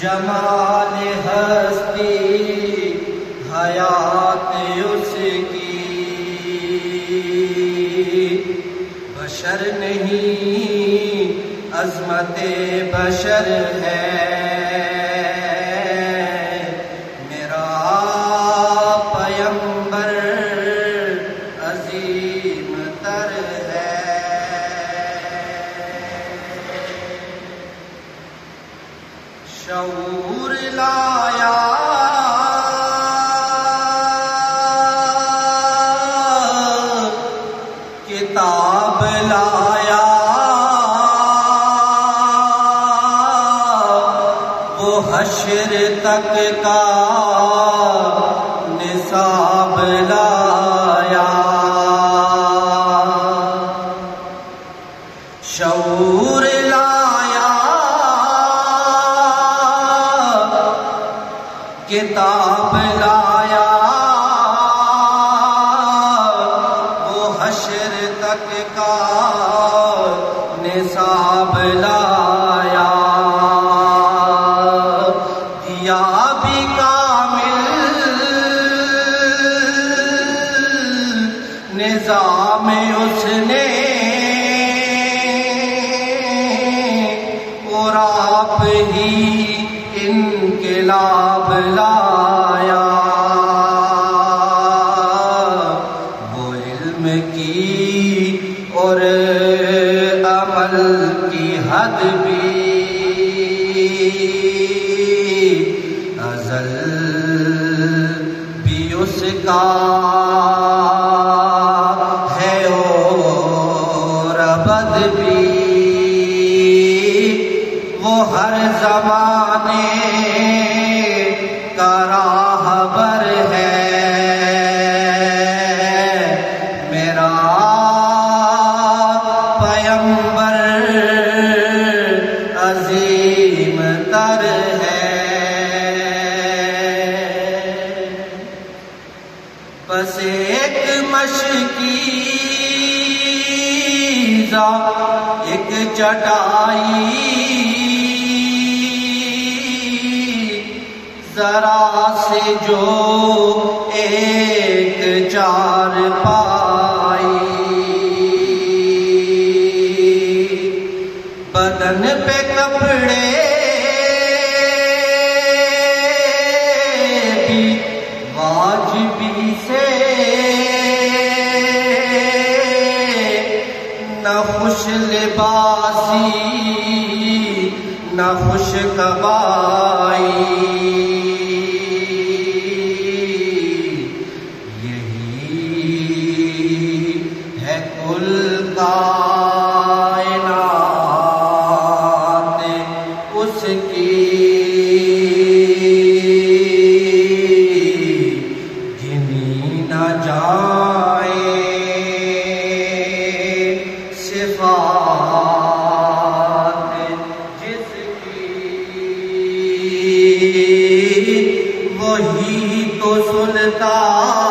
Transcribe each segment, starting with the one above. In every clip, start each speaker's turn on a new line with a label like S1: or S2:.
S1: جمال ہستی حیات اس کی۔ بشر نہیں عظمت بشر ہے۔ شعور لایا۔ کتاب لایا۔ وہ حشر تک کا کتاب لایا وہ حشر تک کا نصاب لایا۔ دیا بھی کامل نظام انقلاب لایا۔ وہ علم کی اور عمل کی حد بھی۔ ازل بھی اس کا کا ہے۔ میرا پیمبر عظیم تر ہے۔ بس ایک مشکی ایک چٹائی ذرا سے جو ایک چار پائی۔ بدن پہ کپڑے بھی واجبی سے نہ خوش لباسی نہ خوش کبائی وہی تو سلطان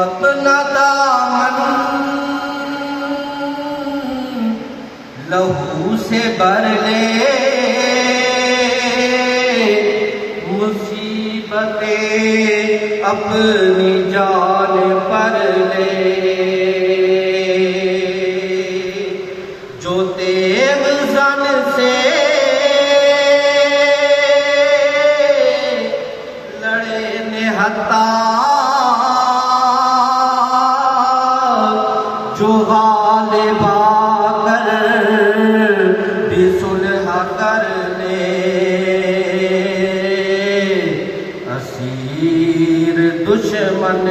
S1: اپنا دامن لہو سے بھر لے۔ مصیبتیں اپنی جان پر لے۔ جو تیغ زن سے لڑے نہتا۔ نہ لے اسیر دشمن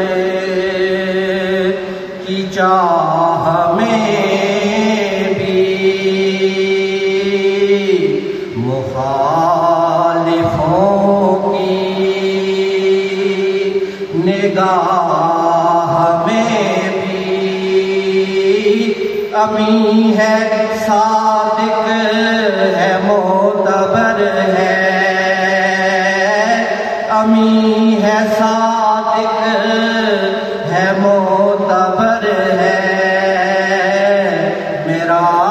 S1: کی چاہ میں بھی مخالفوں کی نگاہ میں بھی امی ہے ساتھ ہے میرا پیم